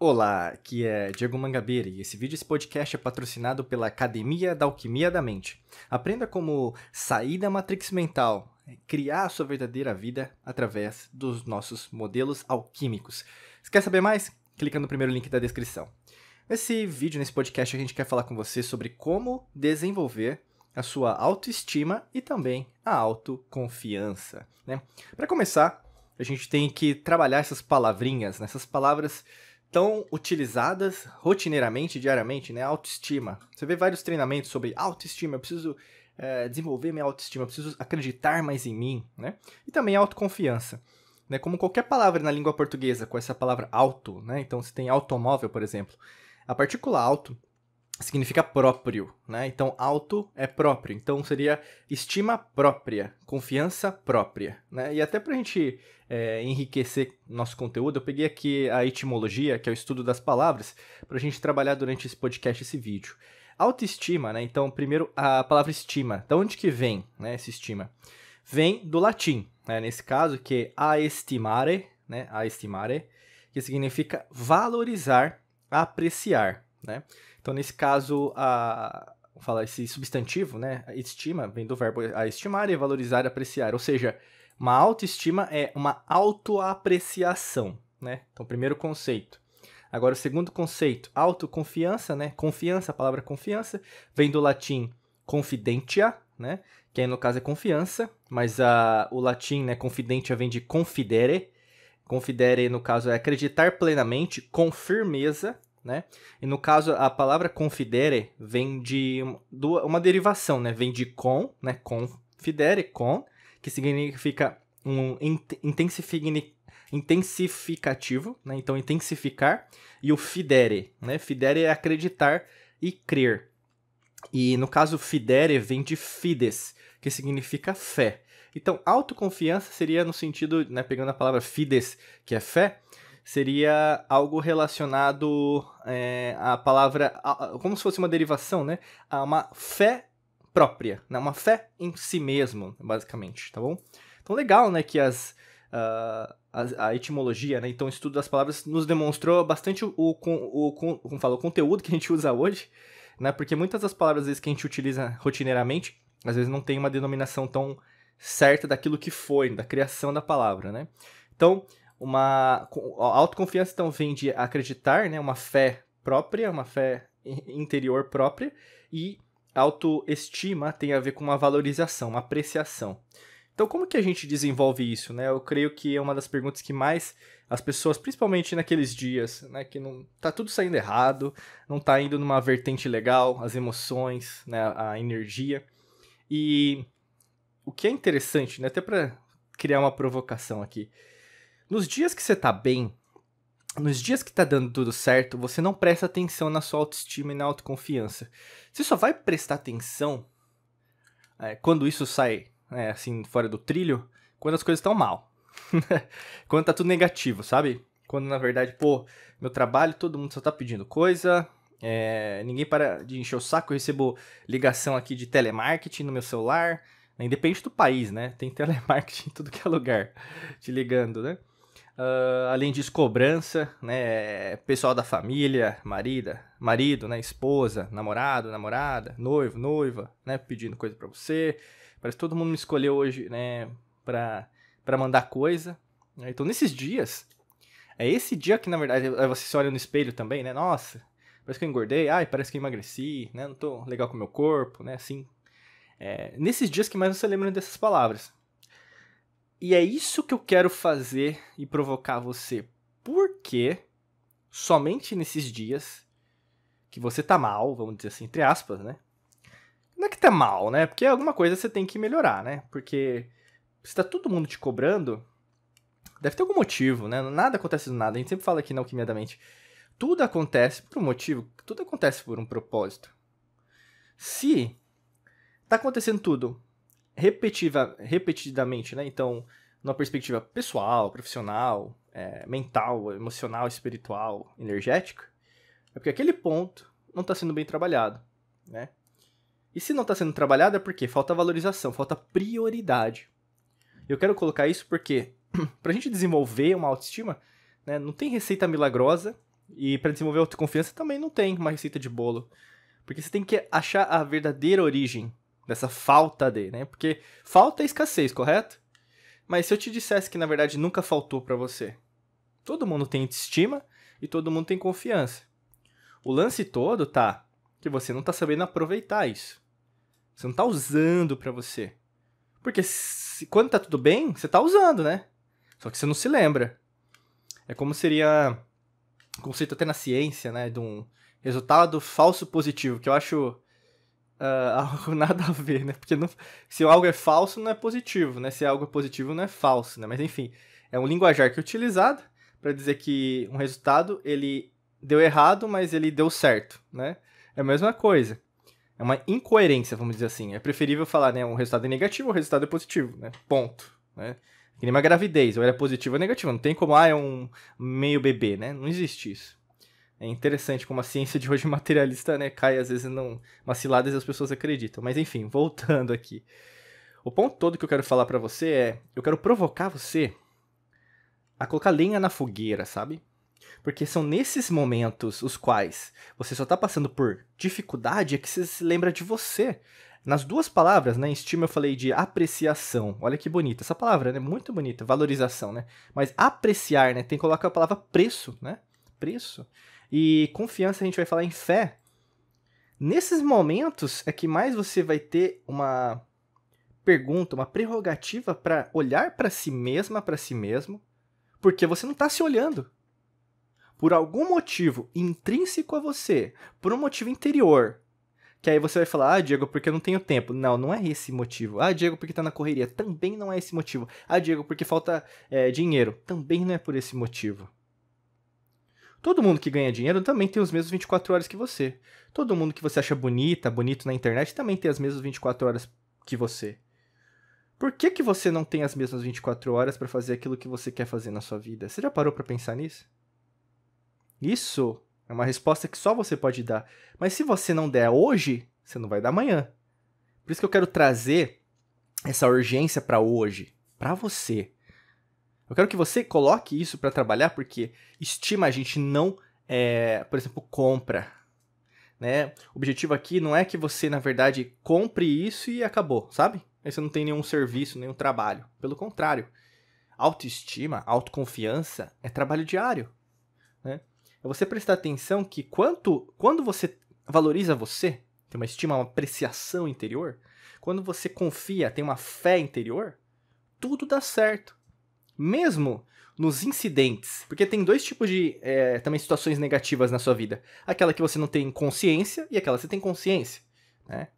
Olá, aqui é Diego Mangabeira e esse vídeo, esse podcast é patrocinado pela Academia da Alquimia da Mente. Aprenda como sair da matrix mental, criar a sua verdadeira vida através dos nossos modelos alquímicos. Se quer saber mais? Clica no primeiro link da descrição. Nesse vídeo, nesse podcast, a gente quer falar com você sobre como desenvolver a sua autoestima e também a autoconfiança. Né? Para começar, a gente tem que trabalhar essas palavrinhas, nessas né? palavras tão utilizadas rotineiramente, diariamente, né? Autoestima. Você vê vários treinamentos sobre autoestima, eu preciso é, desenvolver minha autoestima, eu preciso acreditar mais em mim, né? E também autoconfiança. Né? Como qualquer palavra na língua portuguesa, com essa palavra auto, né? Então, você tem automóvel, por exemplo. A partícula auto significa próprio, né? Então, auto é próprio. Então, seria estima própria, confiança própria, né? E até para a gente é, enriquecer nosso conteúdo, eu peguei aqui a etimologia, que é o estudo das palavras, para a gente trabalhar durante esse podcast, esse vídeo. Autoestima, né? Então, primeiro, a palavra estima. Da onde que vem, né, essa estima? Vem do latim, né? Nesse caso, que é a estimare, né? A estimare, que significa valorizar, apreciar, né? Então, nesse caso, a falar esse substantivo, né? Estima vem do verbo a estimar e valorizar apreciar. Ou seja, uma autoestima é uma autoapreciação, né? Então, primeiro conceito. Agora, o segundo conceito, autoconfiança, né? Confiança, a palavra confiança, vem do latim confidentia, né? Que aí, no caso é confiança, mas a, o latim, né, confidentia vem de confidere. Confidere, no caso, é acreditar plenamente, com firmeza, né? E no caso, a palavra confidere vem de uma derivação, né? Vem de com, né? Confidere, com, que significa um intensificativo, né? Então, intensificar. E o fidere, né? Fidere é acreditar e crer. E no caso, fidere vem de fides, que significa fé. Então, autoconfiança seria no sentido, né, pegando a palavra fides, que é fé, seria algo relacionado é, à palavra, a, como se fosse uma derivação, né? A uma fé própria, né? uma fé em si mesmo, basicamente, tá bom? Então, legal, né, que as, uh, a, etimologia, né, então o estudo das palavras nos demonstrou bastante o, o, o, o, como fala, o conteúdo que a gente usa hoje, né, porque muitas das palavras vezes, que a gente utiliza rotineiramente, às vezes não tem uma denominação tão certa daquilo que foi, da criação da palavra, né? Então, uma a autoconfiança então vem de acreditar, né, uma fé própria, uma fé interior própria e autoestima tem a ver com uma valorização, uma apreciação. Então, como que a gente desenvolve isso, né? Eu creio que é uma das perguntas que mais as pessoas, principalmente naqueles dias, né, que não tá tudo saindo errado, não tá indo numa vertente legal, as emoções, né, a energia. E o que é interessante, né, até para criar uma provocação aqui, nos dias que você tá bem, nos dias que tá dando tudo certo, você não presta atenção na sua autoestima e na autoconfiança. Você só vai prestar atenção é, quando isso sai, é, assim, fora do trilho, quando as coisas estão mal. quando tá tudo negativo, sabe? Quando na verdade, pô, meu trabalho, todo mundo só tá pedindo coisa, é, ninguém para de encher o saco, eu recebo ligação aqui de telemarketing no meu celular, né? independente do país, né? Tem telemarketing em tudo que é lugar te ligando, né? Uh, além disso, cobrança, né? Pessoal da família, marida, marido, né? Esposa, namorado, namorada, noivo, noiva, né? Pedindo coisa para você. Parece que todo mundo me escolheu hoje, né? Pra, pra mandar coisa. Então, nesses dias, é esse dia que, na verdade, você se olha no espelho também, né? Nossa, parece que eu engordei. Ai, parece que eu emagreci, né? Não tô legal com o meu corpo, né? Assim. É, nesses dias que mais você lembra dessas palavras. E é isso que eu quero fazer e provocar você. Porque somente nesses dias que você tá mal, vamos dizer assim, entre aspas, né? Não é que tá mal, né? Porque alguma coisa você tem que melhorar, né? Porque se tá todo mundo te cobrando, deve ter algum motivo, né? Nada acontece do nada. A gente sempre fala aqui na Alquimia da Mente. Tudo acontece por um motivo, tudo acontece por um propósito. Se tá acontecendo tudo repetitiva, repetidamente, né? Então, numa perspectiva pessoal, profissional, é, mental, emocional, espiritual, energética, é porque aquele ponto não está sendo bem trabalhado, né? E se não está sendo trabalhado é porque falta valorização, falta prioridade. Eu quero colocar isso porque, para a gente desenvolver uma autoestima, né, não tem receita milagrosa E para desenvolver autoconfiança também não tem uma receita de bolo. Porque você tem que achar a verdadeira origem dessa falta de, né? Porque falta é escassez, correto? Mas se eu te dissesse que na verdade nunca faltou para você, todo mundo tem estima e todo mundo tem confiança. O lance todo tá que você não tá sabendo aproveitar isso. Você não tá usando para você. Porque se, quando tá tudo bem, você tá usando, né? Só que você não se lembra. É como seria conceito até na ciência, né, de um resultado falso positivo, que eu acho uh, algo nada a ver, né? Porque não, se algo é falso, não é positivo, né? Se algo é positivo, não é falso, né? Mas enfim, é um linguajar que é utilizado para dizer que um resultado ele deu errado, mas ele deu certo, né? É a mesma coisa. É uma incoerência, vamos dizer assim. É preferível falar, né, um resultado é negativo, o resultado é positivo, né? Ponto, né? Que nem uma gravidez, ou era positivo ou negativo. Não tem como, ah, é um meio bebê, né? Não existe isso. É interessante como a ciência de hoje materialista, né, cai às vezes não umas ciladas e as pessoas acreditam. Mas enfim, voltando aqui. O ponto todo que eu quero falar para você é, eu quero provocar você a colocar lenha na fogueira, sabe? Porque são nesses momentos os quais você só tá passando por dificuldade é que você se lembra de você. Nas duas palavras, né, em estima eu falei de apreciação. Olha que bonita essa palavra, né? Muito bonita, valorização, né? Mas apreciar, né, tem que colocar a palavra preço, né? Preço. E confiança a gente vai falar em fé. Nesses momentos é que mais você vai ter uma pergunta, uma prerrogativa para olhar para si mesma, para si mesmo, porque você não está se olhando. Por algum motivo intrínseco a você, por um motivo interior, que aí você vai falar, ah, Diego, porque eu não tenho tempo. Não, não é esse motivo. Ah, Diego, porque tá na correria. Também não é esse motivo. Ah, Diego, porque falta é, dinheiro. Também não é por esse motivo. Todo mundo que ganha dinheiro também tem os mesmos 24 horas que você. Todo mundo que você acha bonita, bonito na internet também tem as mesmas 24 horas que você. Por que, que você não tem as mesmas 24 horas para fazer aquilo que você quer fazer na sua vida? Você já parou para pensar nisso? Isso é uma resposta que só você pode dar. Mas se você não der hoje, você não vai dar amanhã. Por isso que eu quero trazer essa urgência para hoje, para você. Eu quero que você coloque isso para trabalhar, porque estima a gente não, é, por exemplo, compra. Né? O objetivo aqui não é que você, na verdade, compre isso e acabou, sabe? Aí você não tem nenhum serviço, nenhum trabalho. Pelo contrário, autoestima, autoconfiança é trabalho diário. Né? é você prestar atenção que quanto, quando você valoriza você, tem uma estima, uma apreciação interior, quando você confia, tem uma fé interior, tudo dá certo. Mesmo nos incidentes, porque tem dois tipos de é, também situações negativas na sua vida. Aquela que você não tem consciência e aquela que você tem consciência. Né?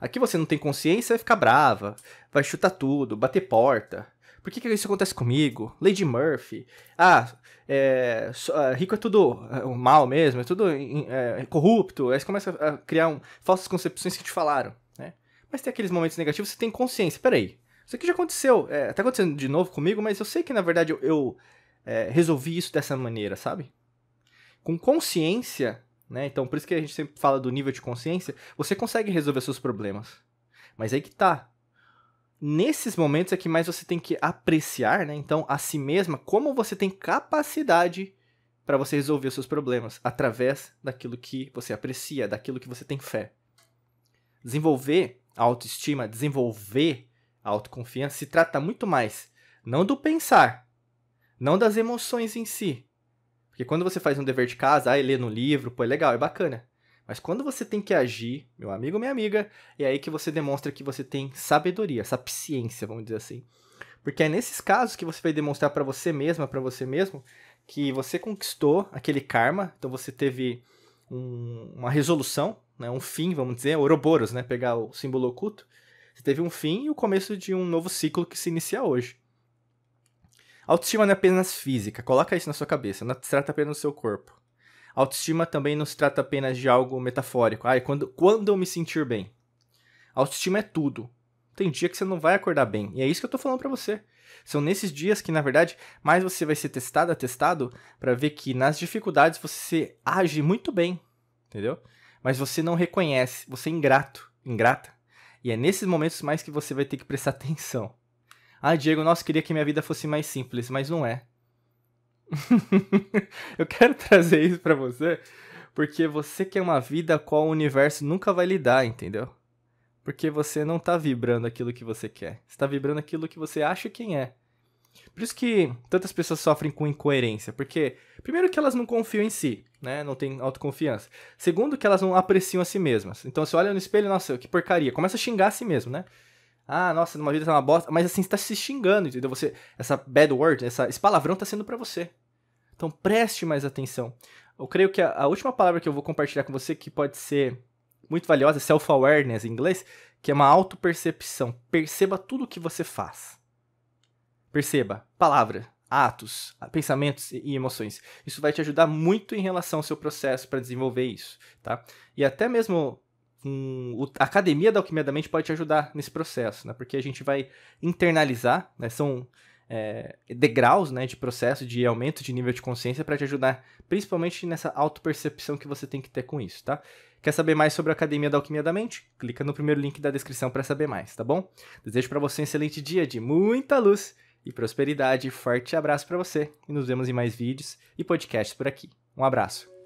Aqui você não tem consciência, vai ficar brava, vai chutar tudo, bater porta, por que, que isso acontece comigo? Lady Murphy. Ah, é, é, rico é tudo é, mal mesmo, é tudo é, corrupto. Aí você começa a criar um, falsas concepções que te falaram, né? Mas tem aqueles momentos negativos, você tem consciência. Peraí, isso aqui já aconteceu, é, tá acontecendo de novo comigo, mas eu sei que na verdade eu, eu é, resolvi isso dessa maneira, sabe? Com consciência, né? Então por isso que a gente sempre fala do nível de consciência, você consegue resolver seus problemas. Mas aí que tá nesses momentos é que mais você tem que apreciar, né? Então, a si mesma, como você tem capacidade para você resolver os seus problemas através daquilo que você aprecia, daquilo que você tem fé. Desenvolver a autoestima, desenvolver a autoconfiança se trata muito mais não do pensar, não das emoções em si. Porque quando você faz um dever de casa, aí lê no livro, pô, é legal, é bacana. Mas quando você tem que agir, meu amigo, minha amiga, é aí que você demonstra que você tem sabedoria, sapiência, vamos dizer assim. Porque é nesses casos que você vai demonstrar para você mesma, para você mesmo, que você conquistou aquele karma, então você teve um, uma resolução, né, um fim, vamos dizer, Ouroboros, né, pegar o símbolo oculto. Teve um fim e o começo de um novo ciclo que se inicia hoje. Autoestima não é apenas física, coloca isso na sua cabeça, não se trata apenas do seu corpo. Autoestima também não se trata apenas de algo metafórico. Ai, quando, quando eu me sentir bem. Autoestima é tudo. Tem dia que você não vai acordar bem. E é isso que eu tô falando para você. São nesses dias que, na verdade, mais você vai ser testado, testado, para ver que nas dificuldades você age muito bem. Entendeu? Mas você não reconhece. Você é ingrato. Ingrata. E é nesses momentos mais que você vai ter que prestar atenção. Ah, Diego, nossa, queria que minha vida fosse mais simples, mas não é. eu quero trazer isso para você porque você quer uma vida a qual o universo nunca vai lhe dar, entendeu? Porque você não tá vibrando aquilo que você quer. Você tá vibrando aquilo que você acha quem é. Por isso que tantas pessoas sofrem com incoerência, porque primeiro que elas não confiam em si, né? Não tem autoconfiança. Segundo que elas não apreciam a si mesmas. Então você olha no espelho, nossa, que porcaria, começa a xingar a si mesmo, né? Ah, nossa, numa vida tá uma bosta, mas assim, você tá se xingando, entendeu? Você, essa bad word, essa, esse palavrão tá sendo para você. Então preste mais atenção. Eu creio que a, a, última palavra que eu vou compartilhar com você, que pode ser muito valiosa, é self-awareness em inglês, que é uma autopercepção. Perceba tudo o que você faz. Perceba palavra, atos, pensamentos e emoções. Isso vai te ajudar muito em relação ao seu processo para desenvolver isso, tá? E até mesmo um, a academia da alquimia da mente pode te ajudar nesse processo, né? Porque a gente vai internalizar, né? São é, degraus né, de processo de aumento de nível de consciência para te ajudar, principalmente nessa autopercepção que você tem que ter com isso, tá? Quer saber mais sobre a Academia da Alquimia da Mente? Clica no primeiro link da descrição para saber mais, tá bom? Desejo para você um excelente dia de muita luz e prosperidade. Forte abraço para você e nos vemos em mais vídeos e podcasts por aqui. Um abraço.